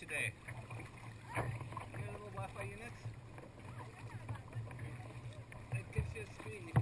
today. You got a little Wi-Fi unit? It gives you a screen.